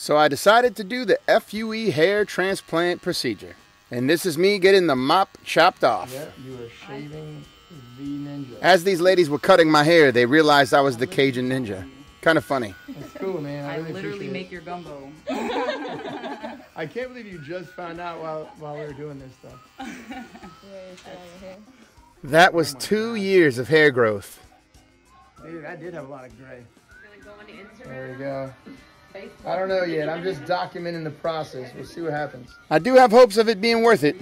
So I decided to do the FUE hair transplant procedure. And this is me getting the mop chopped off. Yeah, you are shaving the ninja. As these ladies were cutting my hair, they realized I was the Cajun ninja. Kind of funny. That's cool, man. I, I really literally appreciate make your gumbo. I can't believe you just found out while while we were doing this stuff. That was oh two years of hair growth. Dude, I did have a lot of gray. There we go. I don't know yet. I'm just documenting the process. We'll see what happens. I do have hopes of it being worth it.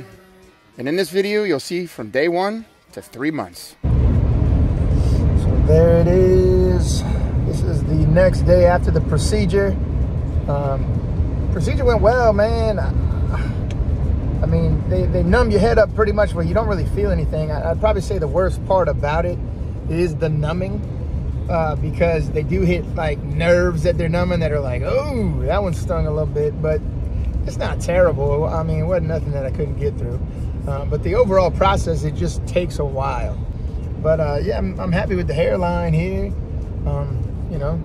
And in this video, you'll see from day one to three months. So there it is. This is the next day after the procedure. Um, procedure went well, man. I mean, they, they numb your head up pretty much where you don't really feel anything. I, would probably say the worst part about it is the numbing uh, because they do hit like nerves that they're numbing that are like, oh, that one stung a little bit, but it's not terrible. I mean, it wasn't nothing that I couldn't get through. Uh, but the overall process, it just takes a while. But uh, yeah, I'm, I'm, happy with the hairline here. Um, you know,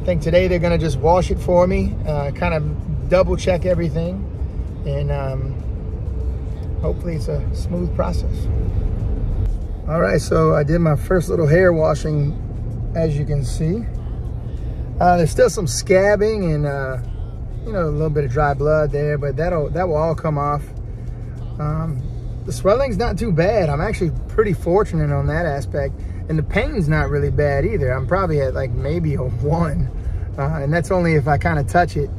I think today they're gonna just wash it for me, uh, kind of double check everything, and um, hopefully it's a smooth process. All right, so I did my first little hair washing, as you can see. Uh, there's still some scabbing and uh, you know a little bit of dry blood there, but that'll that will all come off. Um, the swelling's not too bad. I'm actually pretty fortunate on that aspect. And the pain's not really bad either. I'm probably at like maybe a one. Uh, and that's only if I kind of touch it.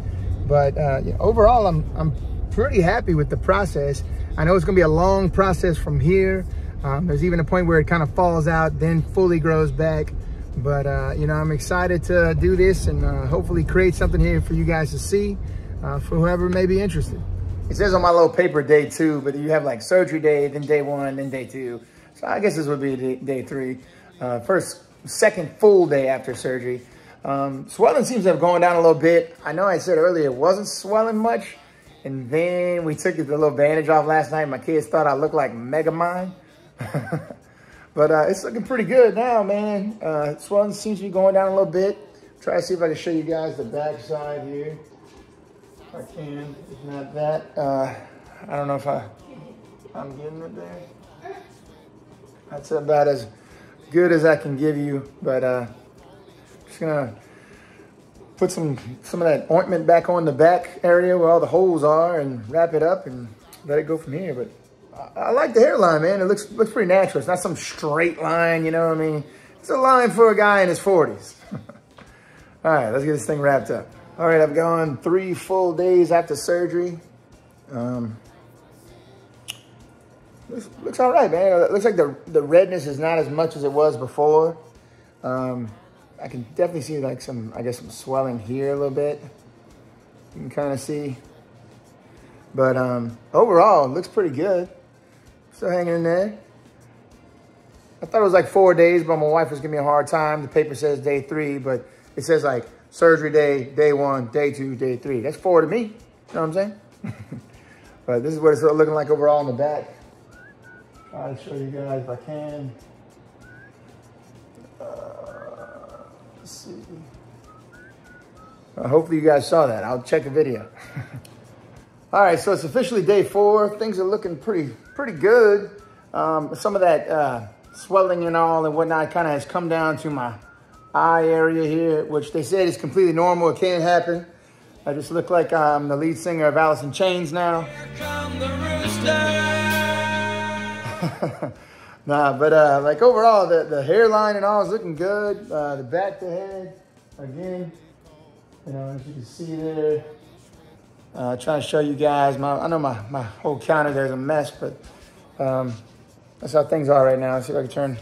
But uh, overall, I'm, I'm pretty happy with the process. I know it's gonna be a long process from here. Um, there's even a point where it kind of falls out, then fully grows back. But, uh, you know, I'm excited to do this and uh, hopefully create something here for you guys to see uh, for whoever may be interested. It says on my little paper day two, but you have like surgery day, then day one, then day two. So I guess this would be day, three. Uh, first, second full day after surgery. Um, swelling seems to have gone down a little bit. I know I said earlier it wasn't swelling much. And then we took the little bandage off last night. My kids thought I looked like Megamind. but uh, it's looking pretty good now, man. Uh, swelling seems to be going down a little bit. Try to see if I can show you guys the back side here. I can. If not that, uh, I don't know if I, I'm getting it there. That's about as good as I can give you, but uh, just gonna put some some of that ointment back on the back area where all the holes are and wrap it up and let it go from here. But I, like the hairline, man. It looks looks pretty natural. It's not some straight line, you know what I mean? It's a line for a guy in his 40s. all right, let's get this thing wrapped up. All right, I've gone three full days after surgery. Um, looks, looks all right, man. It looks like the, the redness is not as much as it was before. Um, I can definitely see like some, I guess some swelling here a little bit. You can kind of see. But um, overall, it looks pretty good. Still hanging in there. I thought it was like four days, but my wife was giving me a hard time. The paper says day three, but it says like surgery day, day one, day two, day three. That's four to me. You know what I'm saying? but this is what it's looking like overall on the back. I'll show you guys if I can. Uh, let's see. Uh, hopefully you guys saw that. I'll check the video. All right, so it's officially day four. Things are looking pretty pretty good. Um, some of that uh, swelling and all and whatnot kind of has come down to my eye area here, which they said is completely normal. It can happen. I just look like I'm the lead singer of Alice in Chains now. nah, but uh, like overall, the, the hairline and all is looking good. Uh, the back to head, again, you know, as you can see there. Uh, trying to show you guys, my I know my, my whole counter there's a mess, but um, that's how things are right now. Let's see if I can turn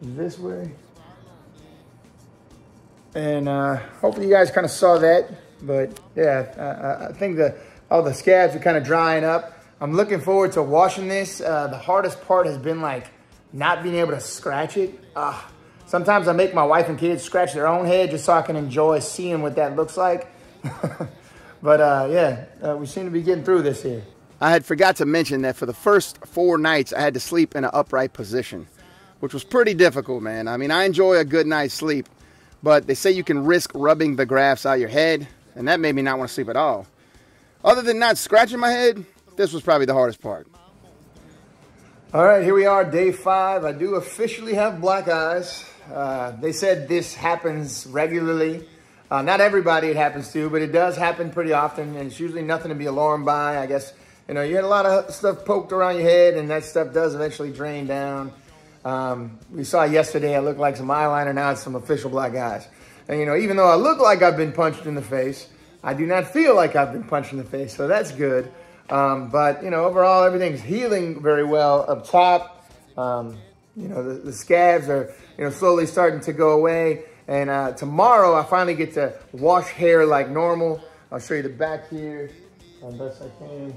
this way. And uh, hopefully you guys kind of saw that. But yeah, I I think the all the scabs are kind of drying up. I'm looking forward to washing this. Uh, the hardest part has been like not being able to scratch it. Uh, sometimes I make my wife and kids scratch their own head just so I can enjoy seeing what that looks like. but uh, yeah, uh, we seem to be getting through this here. I had forgot to mention that for the first four nights, I had to sleep in an upright position, which was pretty difficult, man. I mean, I enjoy a good night's sleep, but they say you can risk rubbing the grafts out your head. and that made me not want to sleep at all. Other than not scratching my head, this was probably the hardest part. All right, here we are, day five. I do officially have black eyes. Uh, they said this happens regularly. Uh, not everybody it happens to, but it does happen pretty often, and it's usually nothing to be alarmed by. I guess, you know, you had a lot of stuff poked around your head, and that stuff does eventually drain down. Um, we saw yesterday I looked like some eyeliner, now it's some official black eyes. And, you know, even though I look like I've been punched in the face, I do not feel like I've been punched in the face, so that's good. Um, but, you know, overall, everything's healing very well up top. Um, you know, the, the, scabs are, you know, slowly starting to go away. And uh, tomorrow, I finally get to wash hair like normal. I'll show you the back here as best I can.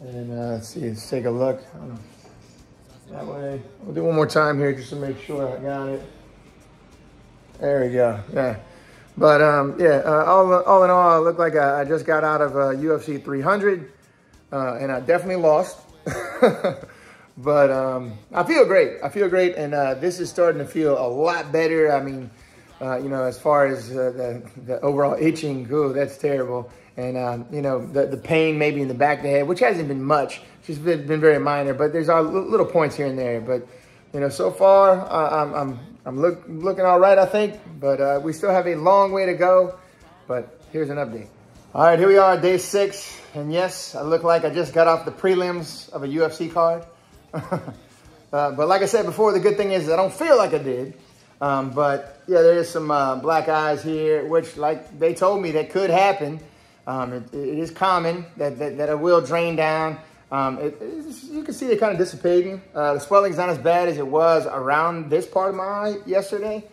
And uh, let's see, let's take a look. Um, that way. We'll do one more time here just to make sure I got it. There we go. Yeah. But um, yeah, uh, all, all in all, I look like I, I just got out of uh, UFC 300 uh, and I definitely lost. but um, I feel great. I feel great, and uh, this is starting to feel a lot better. I mean, uh, you know, as far as uh, the, the overall itching, ooh, that's terrible. And, um, you know, the, the pain maybe in the back of the head, which hasn't been much, just been, been very minor, but there's little points here and there. But, you know, so far, I'm, I'm, I'm look, looking all right, I think, but uh, we still have a long way to go. But here's an update. All right, here we are, day six. And yes, I look like I just got off the prelims of a UFC card. uh, but like I said before, the good thing is I don't feel like I did. Um, but yeah, there is some uh, black eyes here, which like they told me that could happen. Um, it, it is common that, that, that, it will drain down. Um, it, you can see it kind of dissipating. Uh, the swelling's not as bad as it was around this part of my eye yesterday.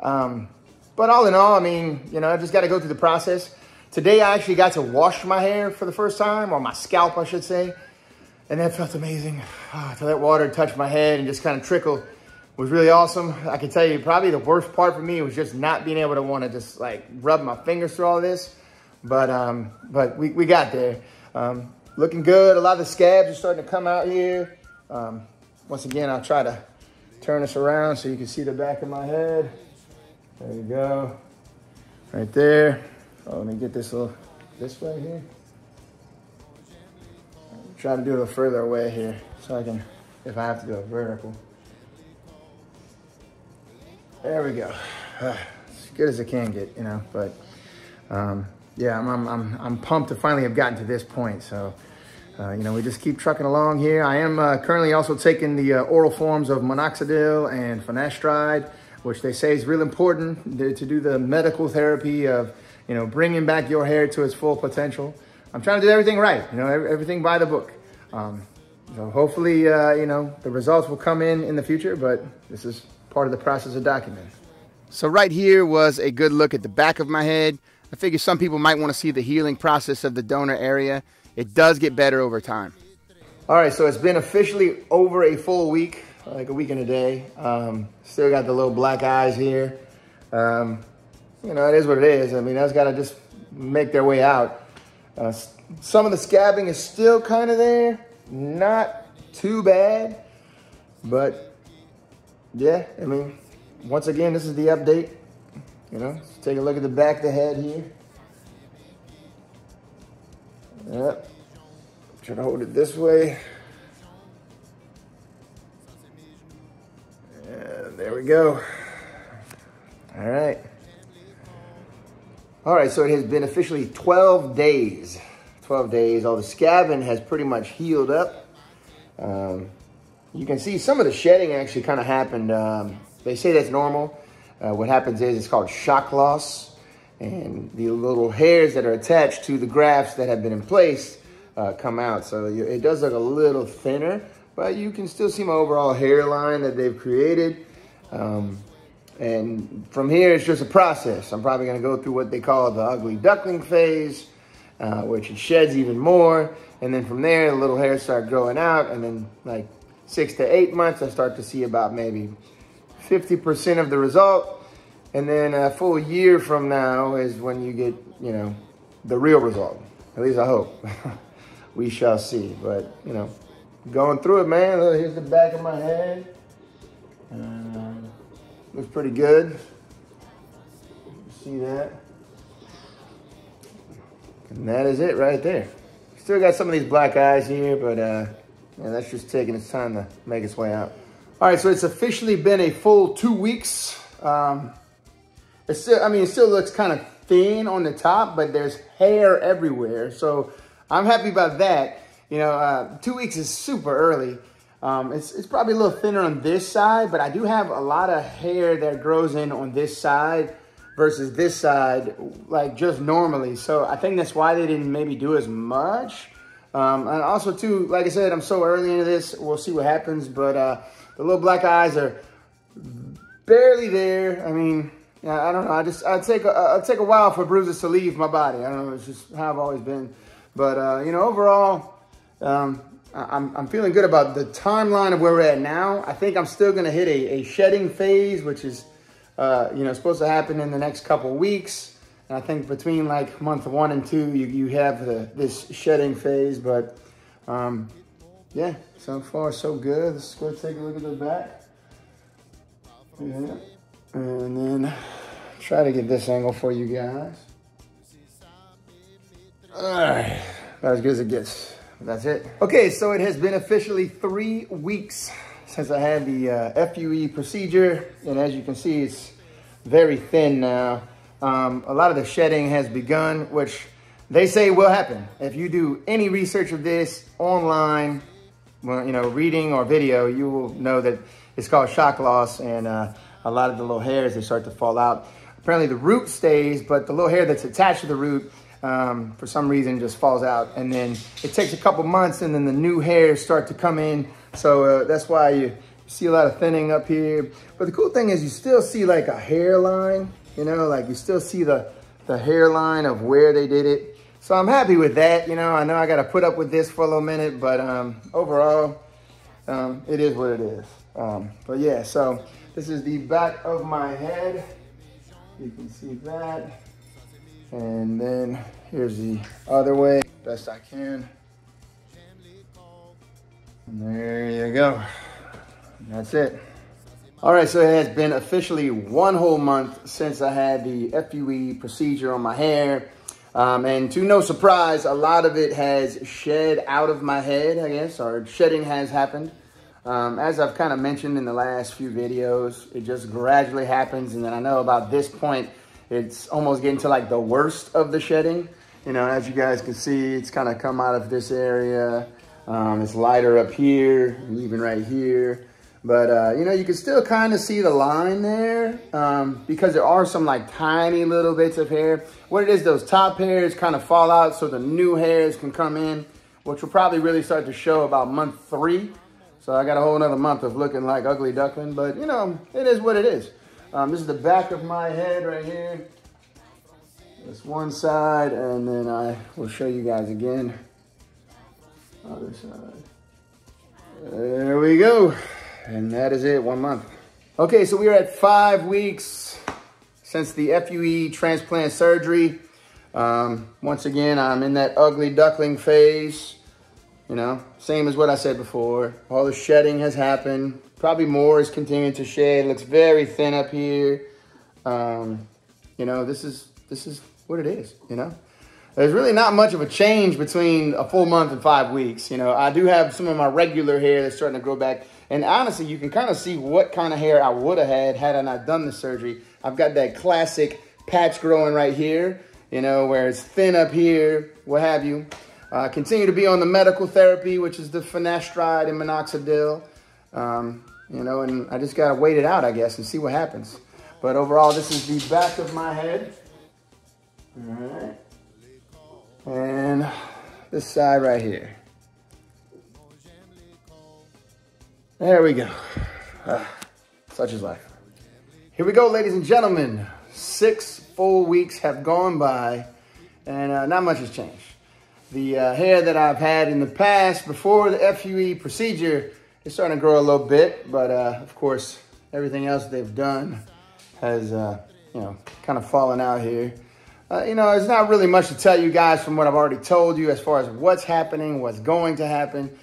Um, but all in all, I mean, you know, I just got to go through the process. Today I actually got to wash my hair for the first time, or my scalp, I should say. And that felt amazing. Oh, to let water touch my head and just kind of trickle was really awesome. I can tell you probably the worst part for me was just not being able to want to just like rub my fingers through all this. But um, but we, we got there. Um, looking good. A lot of the scabs are starting to come out here. Um, once again, I'll try to turn this around so you can see the back of my head. There you go. Right there. Oh, let me get this little, this way here. Try to do it further away here so I can, if I have to do a vertical. There we go. as good as it can get, you know, but um, yeah, I'm, I'm, I'm, I'm, pumped to finally have gotten to this point. So, uh, you know, we just keep trucking along here. I am uh, currently also taking the uh, oral forms of minoxidil and finasteride, which they say is real important to do the medical therapy of you know, bringing back your hair to its full potential. I'm trying to do everything right, you know, everything by the book. Um, so hopefully, uh, you know, the results will come in in the future, but this is part of the process of documenting. So right here was a good look at the back of my head. I figure some people might want to see the healing process of the donor area. It does get better over time. All right, so it's been officially over a full week, like a week and a day. Um, still got the little black eyes here. Um, you know, it is what it is. I mean, that's got to just make their way out. Uh, some of the scabbing is still kind of there. Not too bad. But, yeah, I mean, once again, this is the update. You know, take a look at the back of the head here. Yep. Try to hold it this way. And there we go. All right. All right, so it has been officially 12 days. 12 days. All the scabbing has pretty much healed up. Um, you can see some of the shedding actually kind of happened. Um, they say that's normal. Uh, what happens is it's called shock loss. And the little hairs that are attached to the grafts that have been in place uh, come out. So it does look a little thinner, but you can still see my overall hairline that they've created. Um, and from here, it's just a process. I'm probably going to go through what they call the ugly duckling phase, uh, which it sheds even more. And then from there, the little hairs start growing out. And then like six to eight months, I start to see about maybe 50% of the result. And then a full year from now is when you get, you know, the real result. At least I hope. we shall see. But, you know, going through it, man. Here's the back of my head. Uh, Looks pretty good. See that? And that is it right there. Still got some of these black eyes here, but uh, yeah, that's just taking its time to make its way out. All right, so it's officially been a full two weeks. Um, it's still, I mean, it still looks kind of thin on the top, but there's hair everywhere. So I'm happy about that. You know, uh, two weeks is super early. Um, it's, it's probably a little thinner on this side, but I do have a lot of hair that grows in on this side versus this side, like just normally. So I think that's why they didn't maybe do as much. Um, and also too, like I said, I'm so early into this, we'll see what happens. But uh, the little black eyes are barely there. I mean, I don't know. I just I take a I take a while for bruises to leave my body. I don't know. It's just how I've always been. But uh, you know, overall, um, I'm I'm feeling good about the timeline of where we're at now. I think I'm still gonna hit a, a shedding phase, which is uh, you know supposed to happen in the next couple weeks. And I think between like month one and two, you you have the, this shedding phase. But um, yeah, so far so good. Let's go take a look at the back. Yeah. And then try to get this angle for you guys. All right, about as good as it gets. That's it. Okay, so it has been officially three weeks since I had the uh, FUE procedure. And as you can see, it's very thin now. Um, a lot of the shedding has begun, which they say will happen. If you do any research of this online, well, you know, reading or video, you will know that it's called shock loss. And uh, a lot of the little hairs, they start to fall out. Apparently the root stays, but the little hair that's attached to the root, um, for some reason just falls out. And then it takes a couple months and then the new hairs start to come in. So uh, that's why you see a lot of thinning up here. But the cool thing is you still see like a hairline, you know, like you still see the, the hairline of where they did it. So I'm happy with that. You know, I know I got to put up with this for a little minute, but um, overall, um, it is what it is. Um, but yeah, so this is the back of my head. You can see that. And then here's the other way, best I can. There you go. That's it. All right, so it has been officially one whole month since I had the FUE procedure on my hair. Um, and to no surprise, a lot of it has shed out of my head, I guess, or shedding has happened. Um, as I've kind of mentioned in the last few videos, it just gradually happens. And then I know about this point, it's almost getting to like the worst of the shedding. You know, as you guys can see, it's kind of come out of this area. Um, it's lighter up here, even right here. But, uh, you know, you can still kind of see the line there um, because there are some like tiny little bits of hair. What it is, those top hairs kind of fall out so the new hairs can come in, which will probably really start to show about month three. So I got a whole another month of looking like ugly duckling, but you know, it is what it is. Um, this is the back of my head right here. This one side, and then I will show you guys again. Other side. There we go. And that is it, one month. Okay, so we are at five weeks since the FUE transplant surgery. Um, once again, I'm in that ugly duckling phase. You know, same as what I said before. All the shedding has happened. Probably more is continuing to shed. It looks very thin up here. Um, you know, this is this is what it is, you know. There's really not much of a change between a full month and five weeks. You know, I do have some of my regular hair that's starting to grow back. And honestly, you can kind of see what kind of hair I would have had had I not done the surgery. I've got that classic patch growing right here, you know, where it's thin up here, what have you. Uh, continue to be on the medical therapy, which is the finasteride and minoxidil. Um, you know, and I just got to wait it out, I guess, and see what happens. But overall, this is the back of my head. All right. And this side right here. There we go. Ah, such is life. Here we go, ladies and gentlemen. Six full weeks have gone by, and uh, not much has changed. The uh, hair that I've had in the past before the FUE procedure is starting to grow a little bit, but uh, of course, everything else they've done has, uh, you know, kind of fallen out here. Uh, you know, there's not really much to tell you guys from what I've already told you as far as what's happening, what's going to happen.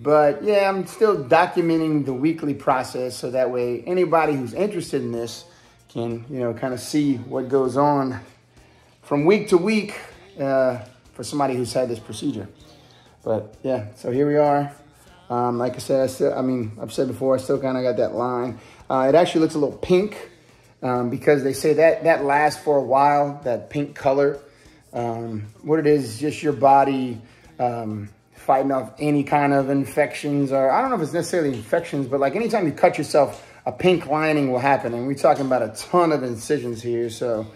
But yeah, I'm still documenting the weekly process so that way anybody who's interested in this can, you know, kind of see what goes on from week to week. Uh, for for somebody who's had this procedure. But yeah, so here we are. Um, like I said, I, still, I mean, I've said before, I still kind of got that line. Uh, it actually looks a little pink um, because they say that that lasts for a while, that pink color. Um, what it is, just your body um, fighting off any kind of infections or I don't know if it's necessarily infections, but like anytime you cut yourself, a pink lining will happen. And we're talking about a ton of incisions here. So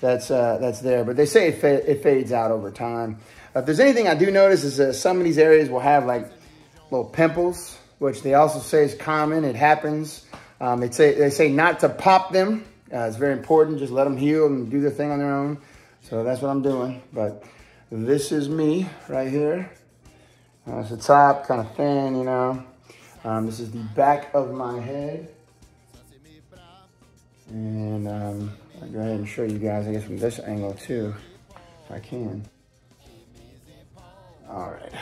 that's, uh, that's there. But they say it, fa it fades out over time. If there's anything I do notice is that some of these areas will have like little pimples, which they also say is common. It happens. Um, they, say, they say not to pop them. Uh, it's very important. Just let them heal and do their thing on their own. So that's what I'm doing. But this is me right here. Uh, it's the top, kind of thin, you know. Um, this is the back of my head. And um, I'll go ahead and show you guys, I guess, from this angle too, if I can. All right.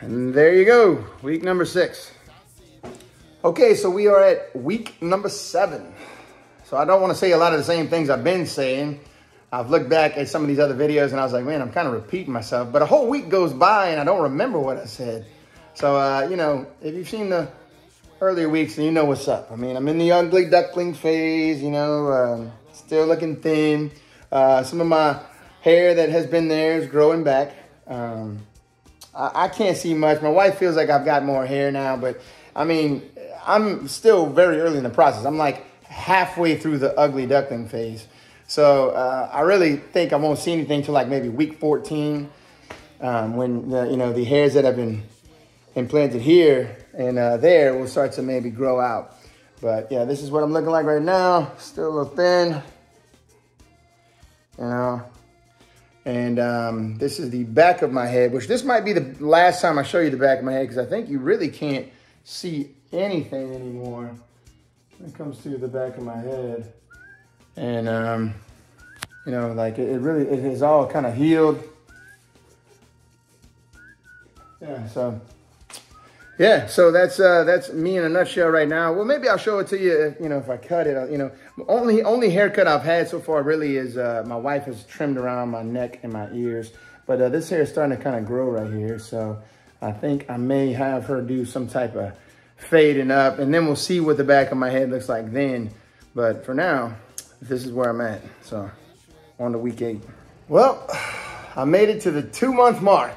And there you go, week number six. Okay, so we are at week number seven. So I don't want to say a lot of the same things I've been saying. I've looked back at some of these other videos and I was like, man, I'm kind of repeating myself. But a whole week goes by and I don't remember what I said. So, uh, you know, if you've seen the earlier weeks, then you know what's up. I mean, I'm in the ugly duckling phase, you know, uh, still looking thin. Uh, some of my hair that has been there is growing back. Um, I, I can't see much. My wife feels like I've got more hair now, but I mean, I'm still very early in the process. I'm like halfway through the ugly duckling phase. So uh, I really think I won't see anything till like maybe week 14 um, when the, you know the hairs that have been implanted here and uh, there will start to maybe grow out. But yeah, this is what I'm looking like right now. Still a little thin, you know, and um, this is the back of my head, which this might be the last time I show you the back of my head because I think you really can't see anything anymore it comes to the back of my head. And, um, you know, like it, it really, it is all kind of healed. Yeah, so yeah, so that's uh, that's me in a nutshell right now. Well, maybe I'll show it to you. You know, if I cut it, you know, only only haircut I've had so far really is uh, my wife has trimmed around my neck and my ears, but uh, this hair is starting to kind of grow right here. So I think I may have her do some type of fading up, and then we'll see what the back of my head looks like then. But for now, this is where I'm at. So on to week eight. Well, I made it to the two month mark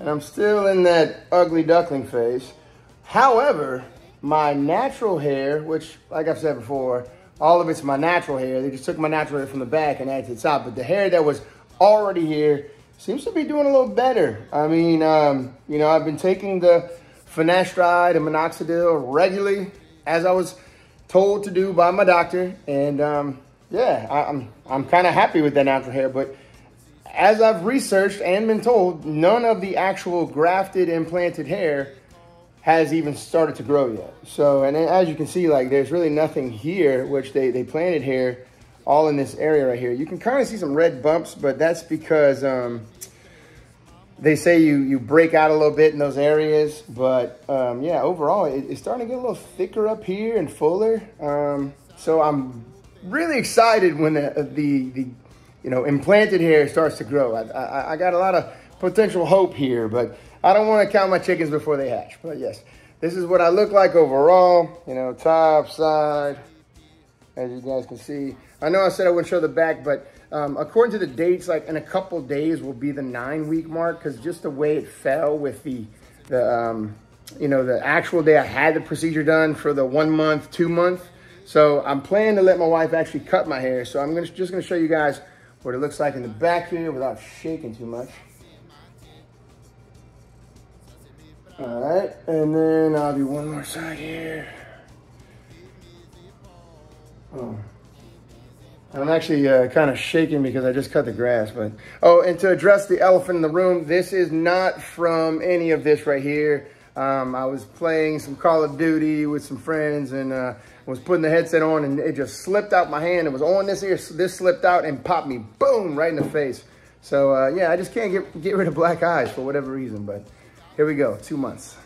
and I'm still in that ugly duckling phase. However, my natural hair, which, like I've said before, all of it's my natural hair. They just took my natural hair from the back and added to the top. But the hair that was already here seems to be doing a little better. I mean, um, you know, I've been taking the finasteride and minoxidil regularly, as I was told to do by my doctor. And um, yeah, I, I'm I'm kind of happy with that natural hair, but as I've researched and been told, none of the actual grafted implanted hair has even started to grow yet. So, and as you can see, like there's really nothing here, which they, they planted here all in this area right here. You can kind of see some red bumps, but that's because um, they say you, you break out a little bit in those areas. But um, yeah, overall, it, it's starting to get a little thicker up here and fuller. Um, so I'm really excited when the, the, the you know, implanted hair starts to grow. I, I, I got a lot of potential hope here, but I don't want to count my chickens before they hatch. But yes, this is what I look like overall, you know, top, side, as you guys can see. I know I said I wouldn't show the back, but um, according to the dates, like in a couple days will be the nine week mark because just the way it fell with the, the um, you know, the actual day I had the procedure done for the one month, two month. So I'm planning to let my wife actually cut my hair. So I'm gonna, just gonna show you guys what it looks like in the back here without shaking too much. All right, and then I'll do one more side here. Oh. I'm actually uh, kind of shaking because I just cut the grass, but, oh, and to address the elephant in the room, this is not from any of this right here. Um, I was playing some Call of Duty with some friends and uh, was putting the headset on and it just slipped out my hand. It was on this ear, this slipped out and popped me, boom, right in the face. So uh, yeah, I just can't get, get rid of black eyes for whatever reason, but here we go, two months.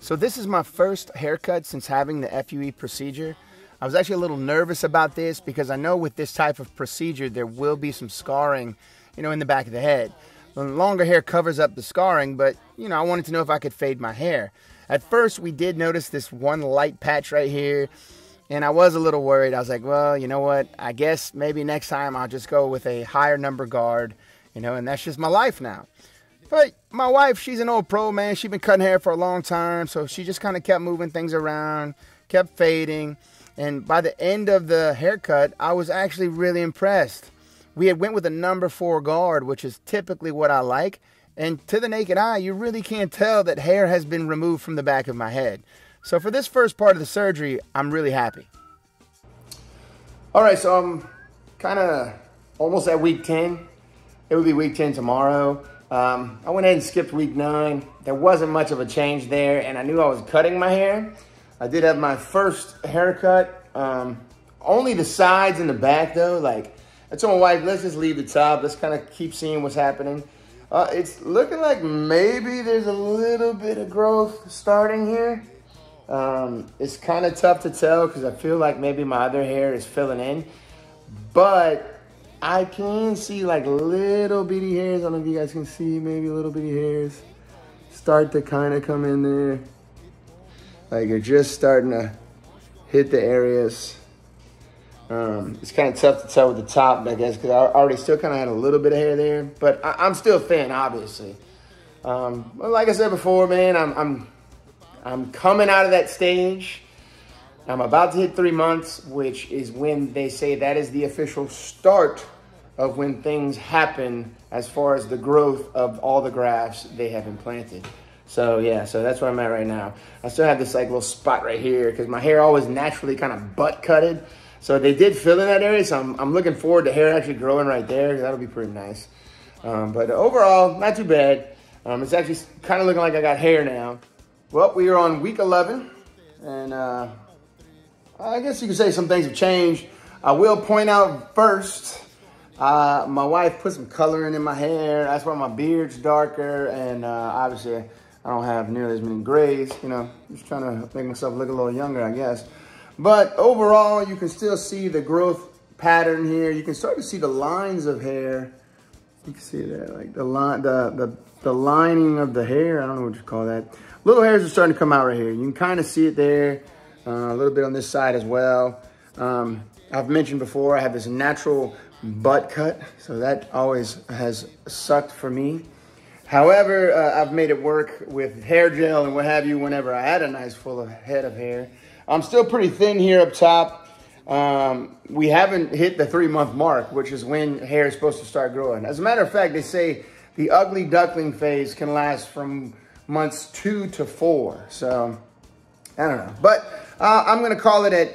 So this is my first haircut since having the FUE procedure. I was actually a little nervous about this because I know with this type of procedure, there will be some scarring, you know, in the back of the head. The longer hair covers up the scarring, but you know, I wanted to know if I could fade my hair. At first, we did notice this one light patch right here, and I was a little worried. I was like, well, you know what? I guess maybe next time I'll just go with a higher number guard, you know, and that's just my life now. But my wife, she's an old pro, man. She's been cutting hair for a long time, so she just kind of kept moving things around, kept fading. And by the end of the haircut, I was actually really impressed. We had went with a number four guard, which is typically what I like. And to the naked eye, you really can't tell that hair has been removed from the back of my head. So for this first part of the surgery, I'm really happy. All right, so I'm kind of almost at week 10. It would be week 10 tomorrow. Um, I went ahead and skipped week nine. There wasn't much of a change there, and I knew I was cutting my hair. I did have my first haircut. Um, only the sides and the back, though. Like, I told my wife, let's just leave the top. Let's kind of keep seeing what's happening. Uh, it's looking like maybe there's a little bit of growth starting here. Um, it's kind of tough to tell because I feel like maybe my other hair is filling in. But I can see like little bitty hairs. I don't know if you guys can see maybe little bitty hairs start to kind of come in there. Like you're just starting to hit the areas. Um, it's kind of tough to tell with the top, I guess, because I already still kind of had a little bit of hair there, but I, am still thin, obviously. Um, but like I said before, man, I'm, I'm, I'm coming out of that stage. I'm about to hit three months, which is when they say that is the official start of when things happen as far as the growth of all the grafts they have implanted. So yeah, so that's where I'm at right now. I still have this like little spot right here because my hair always naturally kind of butt cutted. So they did fill in that area, so I'm, I'm looking forward to hair actually growing right there. That'll be pretty nice. Um, but overall, not too bad. Um, it's actually kind of looking like I got hair now. Well, we are on week 11, and uh, I guess you could say some things have changed. I will point out first, uh, my wife put some coloring in my hair. That's why my beard's darker, and uh, obviously I don't have nearly as many grays. You know, just trying to make myself look a little younger, I guess. But overall, you can still see the growth pattern here. You can start to see the lines of hair. You can see that, like the line, the, the, the lining of the hair. I don't know what you call that. Little hairs are starting to come out right here. You can kind of see it there. Uh, a little bit on this side as well. Um, I've mentioned before, I have this natural butt cut, so that always has sucked for me. However, uh, I've made it work with hair gel and what have you whenever I had a nice full of head of hair. I'm still pretty thin here up top. Um, we haven't hit the three month mark, which is when hair is supposed to start growing. As a matter of fact, they say the ugly duckling phase can last from months two to four. So I don't know, but uh, I'm going to call it at,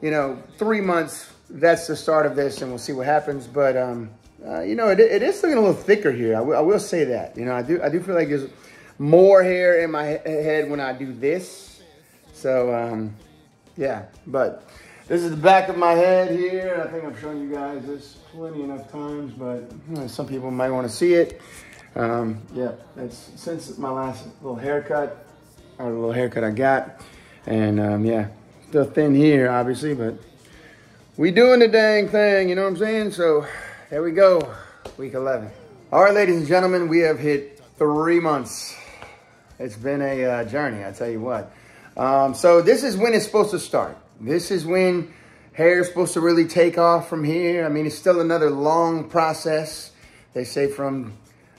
you know, three months. That's the start of this and we'll see what happens. But, um, uh, you know, it, it is looking a little thicker here. I, I will say that, you know, I do, I do feel like there's more hair in my head when I do this. So, um, yeah, but this is the back of my head here. I think I've shown you guys this plenty enough times, but you know, some people might want to see it. Um, yeah, it's since my last little haircut, or the little haircut I got. And um, yeah, still thin here, obviously, but we doing the dang thing, you know what I'm saying? So there we go, week 11. All right, ladies and gentlemen, we have hit three months. It's been a uh, journey, I tell you what. Um, so this is when it's supposed to start. This is when hair is supposed to really take off from here. I mean, it's still another long process. They say from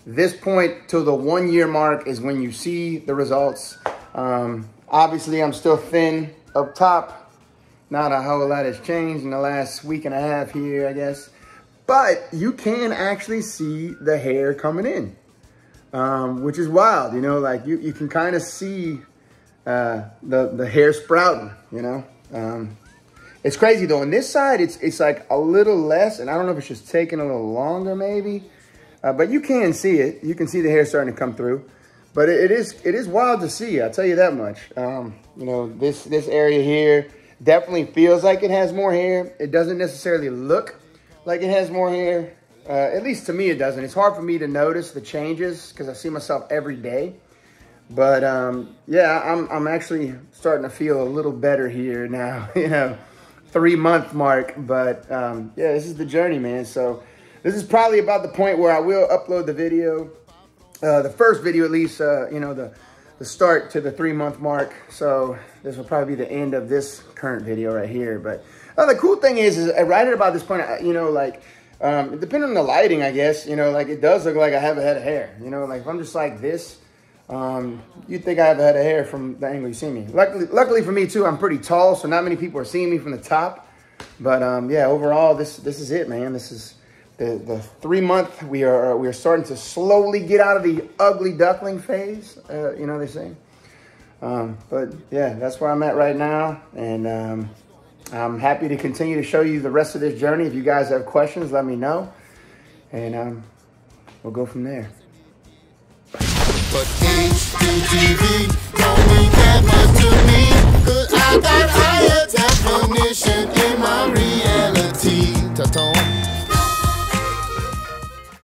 this point to the one year mark is when you see the results. Um, obviously, I'm still thin up top. Not a whole lot has changed in the last week and a half here, I guess. But you can actually see the hair coming in, um, which is wild. You know, like you, you can kind of see uh, the, the hair sprouting, you know. Um, it's crazy though. On this side, it's it's like a little less, and I don't know if it's just taking a little longer maybe. Uh, but you can see it. You can see the hair starting to come through. But it, it is it is wild to see. I'll tell you that much. Um, you know, this this area here definitely feels like it has more hair. It doesn't necessarily look like it has more hair. Uh, at least to me, it doesn't. It's hard for me to notice the changes because I see myself every day. But um, yeah, I'm, I'm actually starting to feel a little better here now, you know, three month mark. But um, yeah, this is the journey, man. So this is probably about the point where I will upload the video, uh, the first video at least, uh, you know, the, the start to the three month mark. So this will probably be the end of this current video right here. But uh, the cool thing is, is right at about this point, you know, like, um, depending on the lighting, I guess, you know, like it does look like I have a head of hair, you know, like if I'm just like this, um, you'd think I have a head of hair from the angle you see me. Luckily, luckily for me too, I'm pretty tall, so not many people are seeing me from the top. But um, yeah, overall, this this is it, man. This is the the three month. We are we are starting to slowly get out of the ugly duckling phase. Uh, you know they say. Um, but yeah, that's where I'm at right now, and um, I'm happy to continue to show you the rest of this journey. If you guys have questions, let me know, and um, we'll go from there. But don't mean that much to me, cause I got higher definition in my reality.